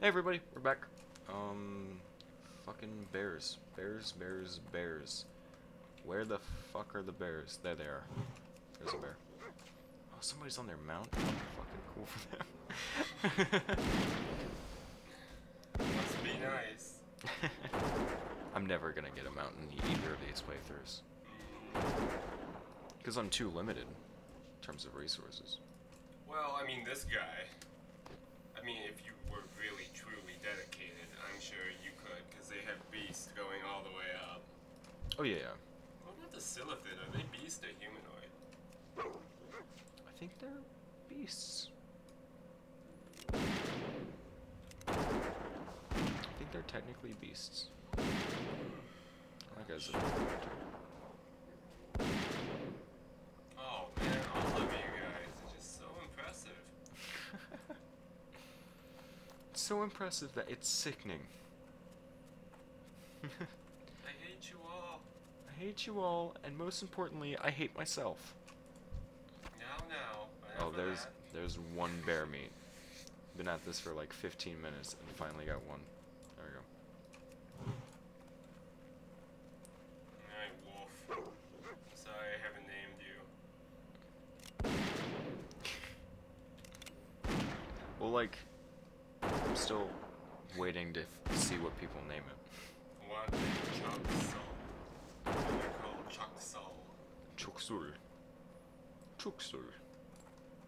Hey everybody, we're back. Um, fucking bears, bears, bears, bears. Where the fuck are the bears? There they are. There's a bear. Oh, somebody's on their mount. Fucking cool for them. Must be nice. I'm never gonna get a mount in either of these playthroughs. Because I'm too limited in terms of resources. Well, I mean, this guy. I mean, if you were really, truly dedicated, I'm sure you could, because beasts going all the way up. Oh yeah, yeah. What about the Silithid? Are they beast or humanoid? I think they're beasts. I think they're technically beasts. As a Oh man, all of you guys are just so impressive. It's so impressive that it's sickening. I hate you all. I hate you all, and most importantly, I hate myself. Now, now. Oh, there's that. there's one bear meat. Been at this for like 15 minutes and finally got one. There we go. Alright, Wolf. Sorry I haven't named you. Well, like, I'm still waiting to f- see what people name it. One Chop Soul. What do you call Chuck Soul? Choksul. Choksul.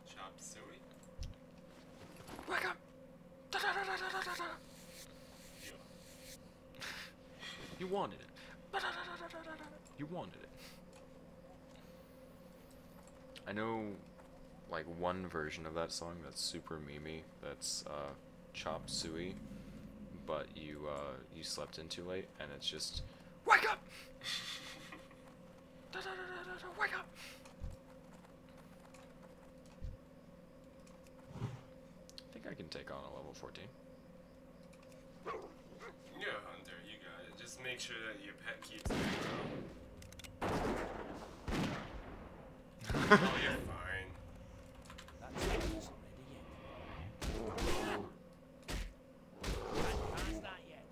Chop Suey? Wake up! Da-da-da-da-da-da-da. Yeah. You wanted it. Ba-da-da-da-da-da-da. You wanted it. I know, like, one version of that song that's super memey. That's uh, Chop Suey, but you uh, you slept in too late, and it's just wake up. Da-da-da-da-da-da. Wake up. I think I can take on a level 14. Yeah, Hunter, you got it. Just make sure that your pet keeps it aggro. oh, you're fine. That's almost ready yet. Can't pass that yet.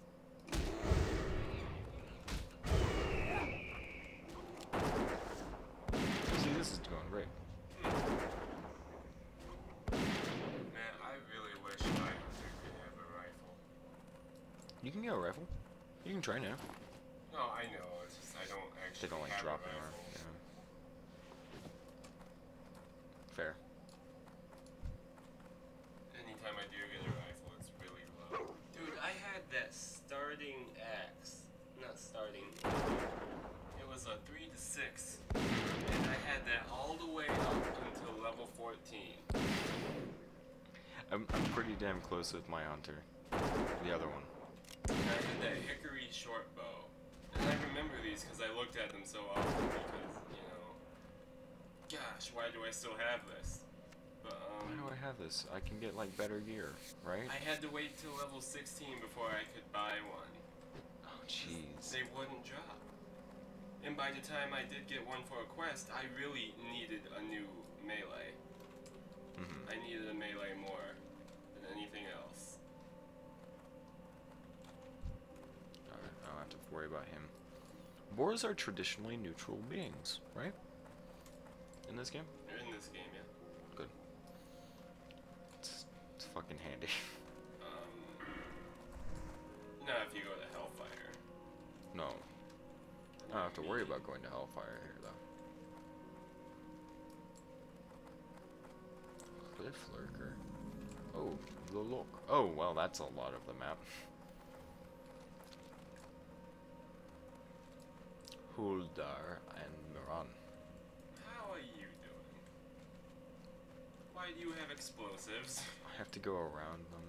See, this is going great. Man, I really wish my Hunter could have a rifle. You can get a rifle. You can try now. No, I know. It's just I don't They actually don't like have drop a anywhere. rifle. Yeah. Fair. Anytime I do get a rifle, it's really low. Dude, I had that starting axe. Not starting. It was a 3 to 6. And I had that all the way up until level 14. I'm, I'm pretty damn close with my hunter. The other one. And I had that hickory short bow. And I remember these because I looked at them so often because, you know. Gosh, why do I still have this? But, Why um. do I have this? I can get like better gear, right? I had to wait till level 16 before I could buy one. Oh jeez. They wouldn't drop. And by the time I did get one for a quest, I really needed a new melee. hmm I needed a melee more than anything else. Alright, I don't have to worry about him. Boars are traditionally neutral beings, right? In this game? They're In this game, yeah. Good. It's, it's fucking handy. Um, now if you go to Hellfire. no. I don't have to worry about going to Hellfire here, though. Cliff Lurker. Oh, the look. Oh, well, that's a lot of the map. Huldar and Miran. How are you doing? Why do you have explosives? I have to go around them.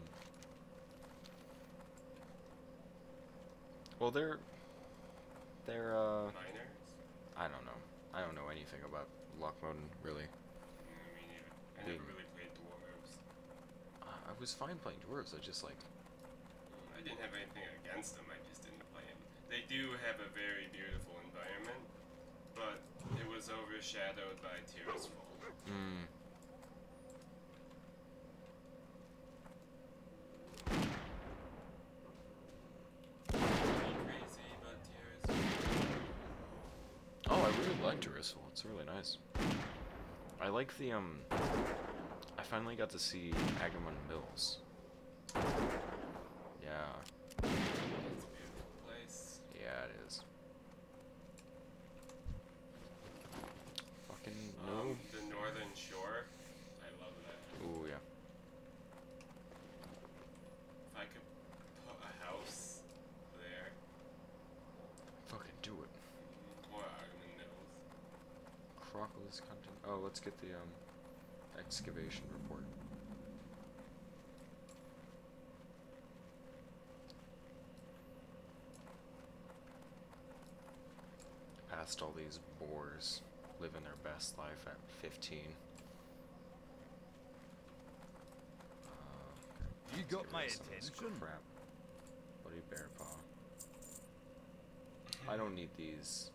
Well, they're they're uh Miners? I don't know. I don't know anything about Loch Modan really. I mean, I never really played dwarves. I I was fine playing dwarves. I just like I didn't have anything against them, I just didn't play them. They do have a very beautiful environment, but it was overshadowed by Tirisfal. Mm. Oh, I really like Tears It's really nice. I like the, um, I finally got to see Agamand Mills. Yeah. Crocus content. Oh, let's get the um excavation report. Past all these boars living their best life at 15. Uh, You got my rid of some of this attention. Crap. Bloody bear paw. I don't need these.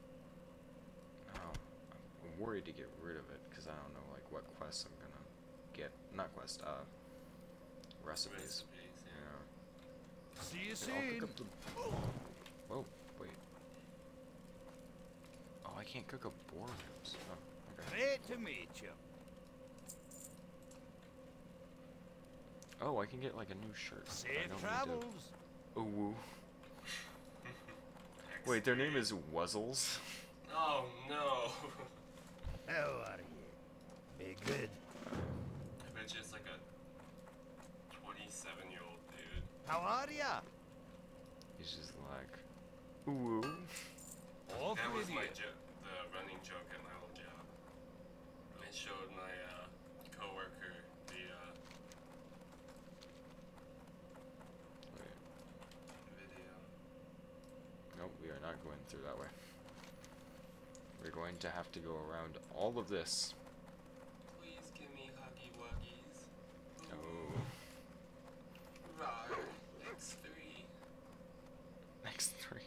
I'm worried to get rid of it because I don't know like what quests I'm gonna get. Not quest. Uh, recipes. Recipes, Yeah. See you soon. the. Whoa, wait. Oh, I can't cook up boar. Oh, okay. Great to meet you. Oh, I can get like a new shirt. Safe don't need to- travels. Oh, woo. Wait, their name is Wuzzles. Oh no! How are you? Be good. I bet you it's like a 27 year old dude. How are ya? He's just like, ooh. woo. Off that was my you. jo- the running joke at my old job. I showed my uh, coworker the uh, video. nope, we are not going through that way. We're going to have to go around all of this. Please give me huggy wuggies. Oh. Rar, X3. Next three.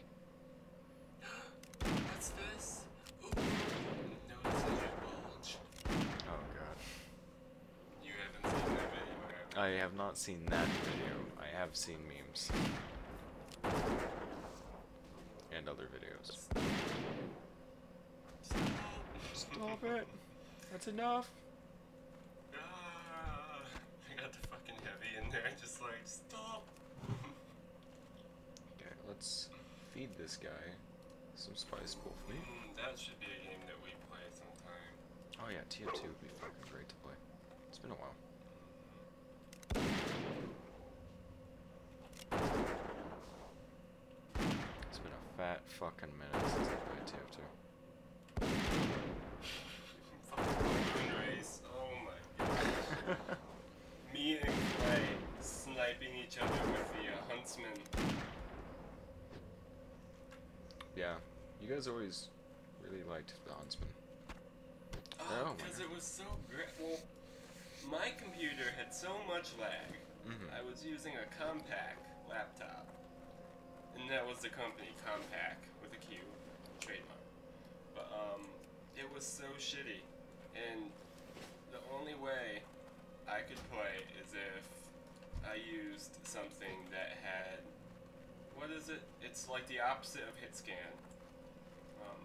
What's this? Ooh, notices your bulge. Oh god. You haven't seen that video, have you? I have not seen that video. I have seen memes. And other videos. Stop. Stop it! That's enough! Ah, I got the fucking heavy in there, just like, stop. Okay, let's feed this guy some spice wolf meat. Mm, that should be a game that we play sometime. Oh yeah, TF2 would be fucking great to play. It's been a while. It's been a fat fucking minute since I played TF2. Fucking balloon race. Oh my god. Me and Clay sniping each other with the uh, huntsman. Yeah, you guys always really liked the Huntsman. Oh Oh, because God. it was so great. Well, my computer had so much lag. Mhm. I was using a Compaq laptop. And that was the company, Compaq, with a Q, trademark. But, um, it was so shitty. And the only way I could play is if I used something that had. What is it? It's like the opposite of hit scan. Um,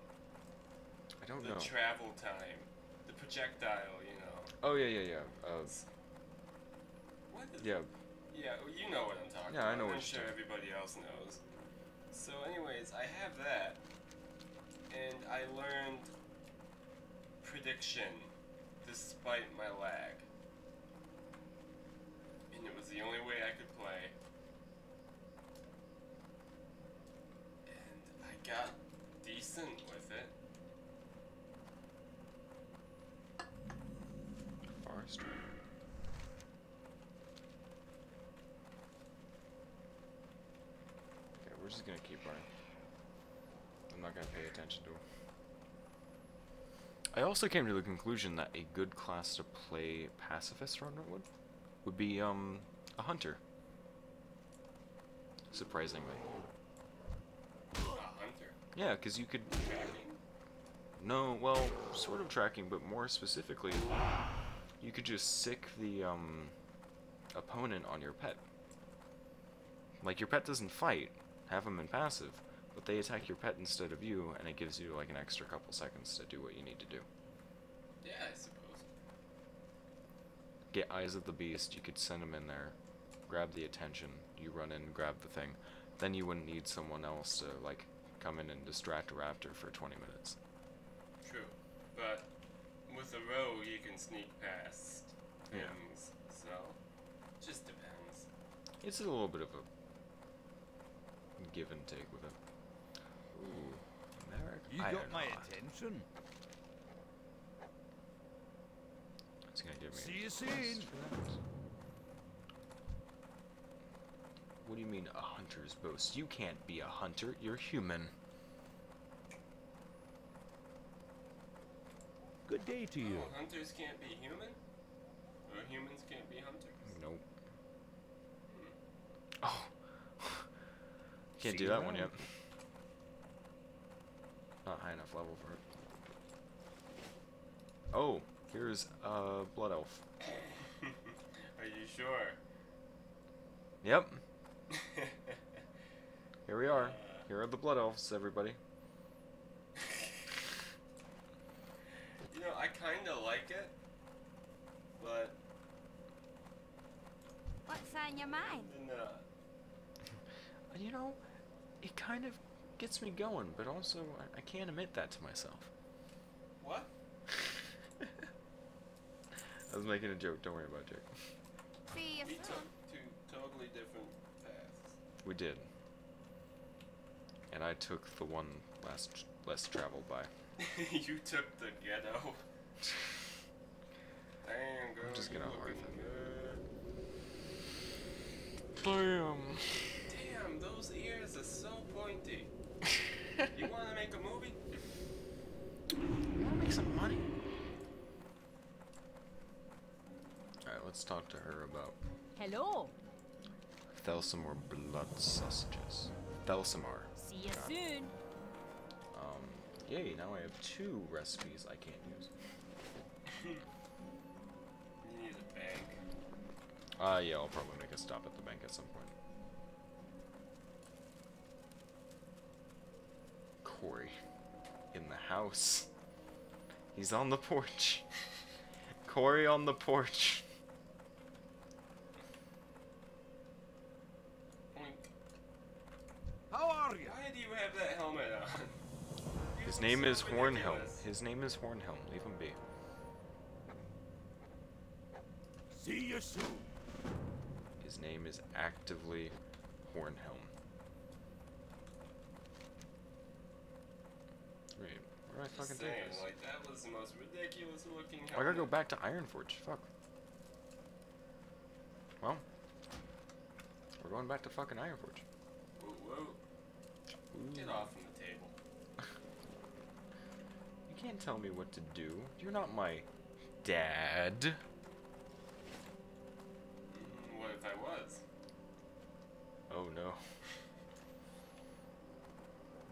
I don't the know. travel time, the projectile, you know. oh yeah, yeah, yeah. Uh, What is yeah. Yeah, you know what I'm talking Yeah, I about. know what I'm you're sure everybody else knows. So, anyways, I have that, and I learned prediction despite my lag. And it was the only way I could play. And I got decent with it. Forestry. Okay, we're just gonna keep running. I'm not gonna pay attention to him. I also came to the conclusion that a good class to play pacifist runner would would be um a hunter. Surprisingly. Yeah, because you could No, well, sort of tracking, but more specifically, you could just sick the um, opponent on your pet. Like your pet doesn't fight, have them in passive, but they attack your pet instead of you, and it gives you like an extra couple seconds to do what you need to do. Yeah, I suppose. Get Eyes of the Beast, you could send them in there, grab the attention, you run in, grab the thing. Then you wouldn't need someone else to like come in and distract a raptor for 20 minutes. True. But with a rogue, you can sneak past Yeah. things, so just depends. It's a little bit of a give and take with it. Ooh, Marek You got my Ironheart. attention. It's gonna give me. See you a soon. quest for that. What do you mean a hunter's boast? You can't be a hunter. You're human. Good day to you. Oh, hunters can't be human? Or humans can't be hunters? Nope. Hmm. Oh. Can't See do that one yet. Not high enough level for it. Oh, here's a blood elf. Are you sure? Yep, here we are. Here are the blood elves, everybody. You know, I kinda like it, but What's on your mind? then, uh, You know, it kind of gets me going, but also I, I can't admit that to myself. what? I was making a joke. Don't worry about it, Jake. See you soon. took two totally different paths. We did. And I took the one last less traveled by. you took the ghetto. Damn, girl. just gonna looking hearth good. Bam. Damn, those ears are so pointy. You wanna make a movie? You wanna make some money? Alright, let's talk to her about Hello. Thelsamore blood sausages. Thelsamar. See you God. soon. Um, yay, now I have two recipes I can't use. You need a bank. Uh, yeah, I'll probably make a stop at the bank at some point. Corey. In the house. He's on the porch. Corey on the porch. Oink. How are you? Why do you have that helmet on? His name is Hornhelm. His name is Hornhelm. Leave him be. See you soon. His name is actively Hornhelm. Wait, where do I fucking saying, take this? like that was the most ridiculous looking helmet. I gotta go back to Ironforge. Fuck. Well, we're going back to fucking Ironforge. Whoa, whoa. Ooh. Get off from the table. You can't tell me what to do. You're not my dad. Mm, what if I was? Oh no.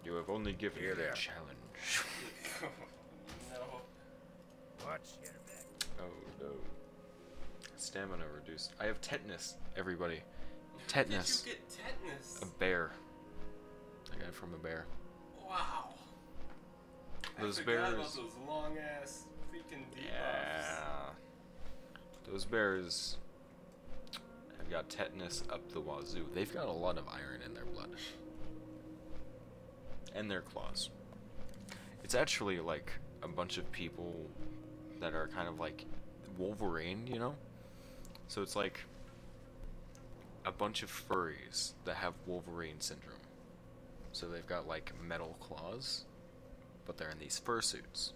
You have only given Here me a there. challenge. no. Watch your back. Oh no. Stamina reduced. I have tetanus, everybody. Tetanus. Did you get tetanus? A bear. I from a bear. Wow. Those I bears- about those long ass freaking debuffs. Yeah. Those bears have got tetanus up the wazoo. They've got a lot of iron in their blood. And their claws. It's actually like a bunch of people that are kind of like Wolverine, you know? So it's like a bunch of furries that have Wolverine syndrome. So they've got like metal claws, but they're in these fursuits.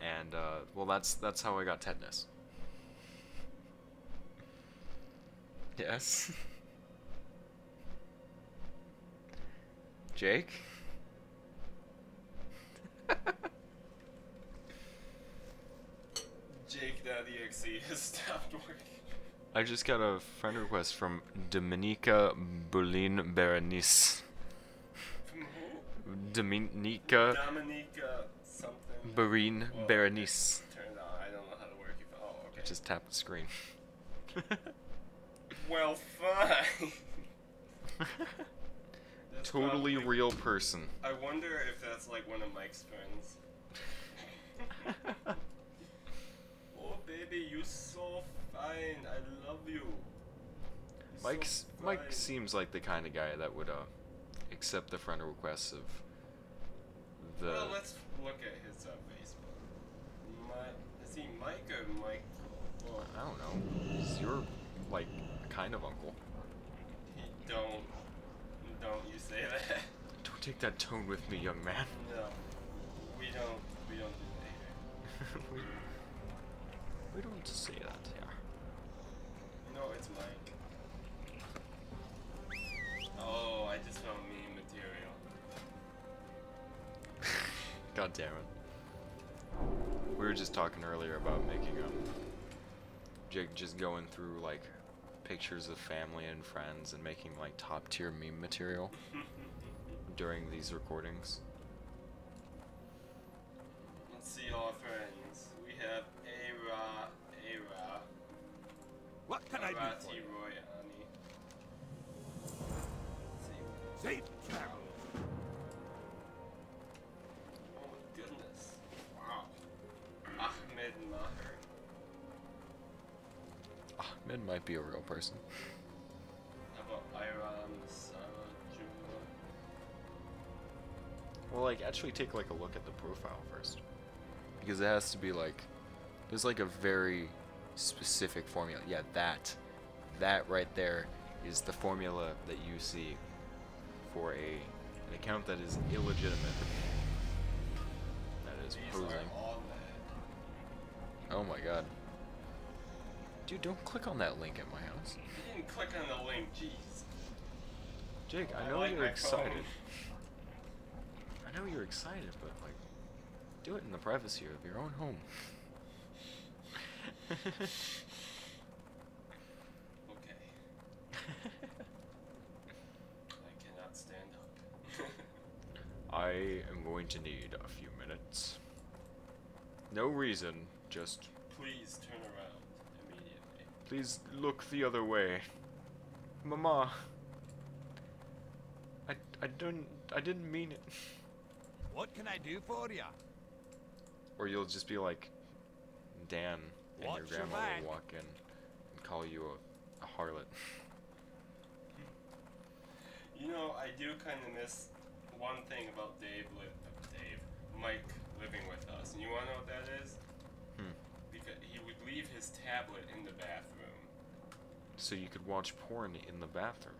And uh, well, that's that's how I got tetanus. Yes. Jake. Jake.exe has stopped working. I just got a friend request from Dominica Berlin Berenice. From who? Dominica Dominica something. Berlin oh, Well, Berenice. Turned on. I don't know how to work it. Oh, okay. Just tap the screen. Well, fine. Totally probably- real person. I wonder if that's like one of Mike's friends. oh baby, you so fine. I love you. You're so Mike's Mike seems like the kind of guy that would uh accept the friend requests of the Well, let's look at his uh, Facebook. Mi- is he Mike or Michael? Well, I don't know. He's your like kind of uncle. he don't. Don't you say that? Don't take that tone with me, young man. No. We don't. We don't do that here. we, we don't say that, yeah. No, it's Mike. Oh, I just found meme material. God damn it. We were just talking earlier about making um Jake just going through like pictures of family and friends and making like top tier meme material during these recordings. Let's see all friends. We have What can I do for you? Roy, Ani. Safe travel. Oh my goodness. Wow. Ahmed Maher. Ahmed might be a real person. How about Iram Sarajuma? Well, like, actually take like a look at the profile first, because it has to be like, there's like a very specific formula. Yeah, that, that right there is the formula that you see for a an account that is illegitimate. That is posing. are all that. Oh my god. Dude, don't click on that link at my house. You didn't click on the link, jeez. Jake, I I know like you're excited. phone. I know you're excited, but like, do it in the privacy of your own home. Okay. I cannot stand up. I am going to need a few minutes. No reason, just Please turn around immediately. please look the other way. Mama. I I don't I didn't mean it. What can I do for ya? Or you'll just be like Dan and Watch your your grandma back. will walk in and call you a, a harlot. You know, I do kind of miss one thing about Dave, li- uh, Dave, Mike living with us. And you want to know what that is? Hmm. Because he would leave his tablet in the bathroom. So you could watch porn in the bathroom.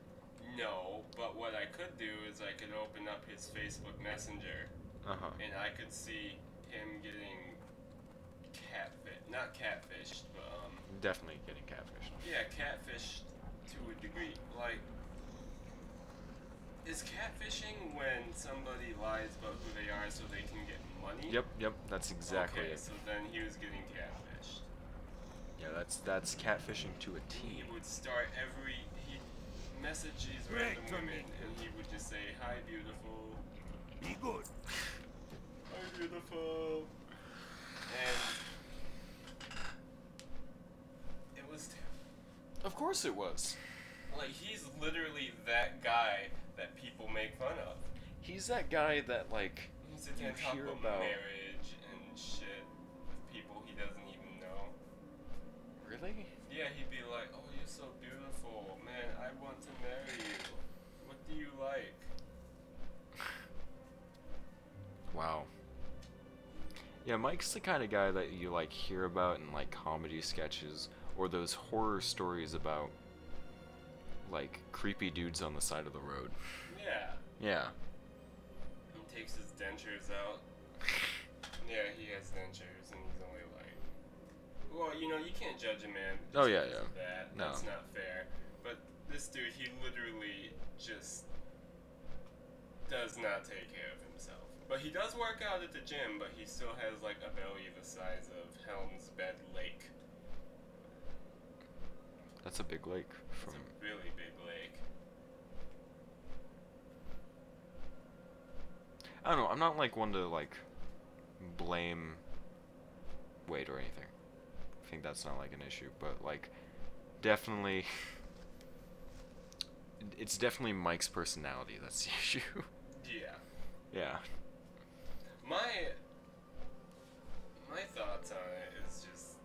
No, but what I could do is I could open up his Facebook Messenger Uh-huh. and I could see him getting catfish, not catfished, but um, Definitely getting catfished. yeah, catfished to a degree. Like, is catfishing when somebody lies about who they are so they can get money? Yep, yep, that's exactly okay, it. so then he was getting catfished. Yeah, that's that's catfishing to a He would start every he message these Right, random women, and he would just say, "Hi, beautiful. Be good. Hi, beautiful." And it was terrible. Of course it was. Like he's literally that guy that people make fun of. He's that guy that like He sits there You talk hear about, about- marriage and shit with people he doesn't even know. really Yeah, he'd be like, "Oh, you're so beautiful, man. I want to marry you. What do you like?" wow. Yeah, Mike's the kind of guy that you like hear about in like comedy sketches or those horror stories about like creepy dudes on the side of the road. Yeah. Yeah. He takes his dentures out. Yeah, he has dentures, and he's only like. Well, you know, you can't judge a man. Oh, yeah, yeah. That. No. That's not fair. But this dude, he literally just does not take care of himself. But he does work out at the gym, but he still has like a belly the size of Helm's Bed Lake. That's a big lake It's a really big lake. I don't know, I'm not like one to like blame weight or anything. I think that's not like an issue, but like definitely it's definitely Mike's personality that's the issue. Yeah. yeah. My my thoughts on it is just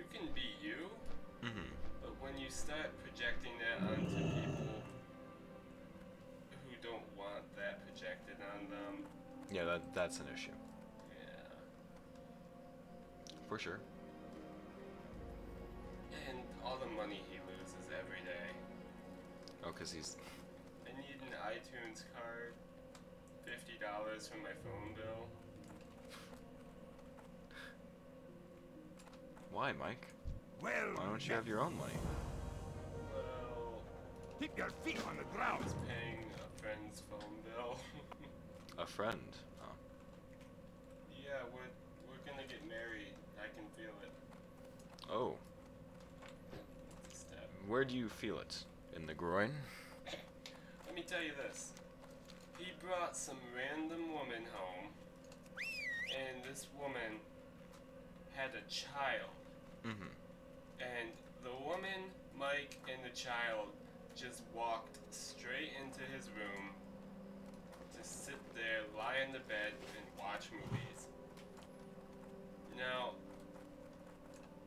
you can be you, Mm-hmm. but when you start projecting that onto people who don't want that projected on them, Yeah, that that's an issue yeah. for sure. And all the money he loses every day. Oh, cause he's I need an iTunes card, fifty dollars for my phone bill. why, Mike? Well, Why don't you have your own money? Well, Keep your feet on the ground. was paying a friend's phone bill. A friend. Oh. yeah, we're we're gonna get married. I can feel it. oh, It's a step. where do you feel it? In the groin? Let me tell you this. He brought some random woman home, and this woman had a child. Mm-hmm. And the woman, Mike, and the child just walked straight into his room to sit there, lie in the bed, and watch movies. Now,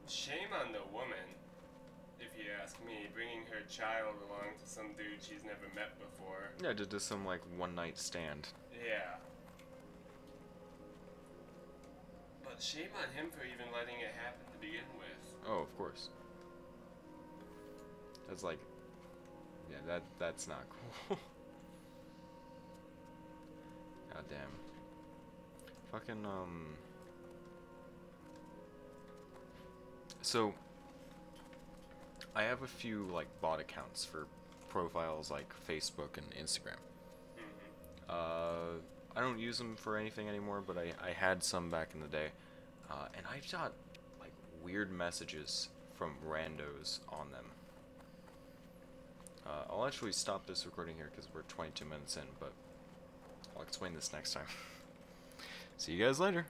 shame on the woman, if you ask me, bringing her child along to some dude she's never met before. Yeah, to do some like one night stand. Yeah. But shame on him for even letting it happen to begin with. Oh, of course. That's like, yeah, that that's not cool. God damn. Fucking um. So. I have a few like bot accounts for profiles like Facebook and Instagram. hmm Uh, I don't use them for anything anymore, but I, I had some back in the day. Uh, and I've got weird messages from randos on them. Uh, I'll actually stop this recording here because we're 22 minutes in, but I'll explain this next time. See you guys later.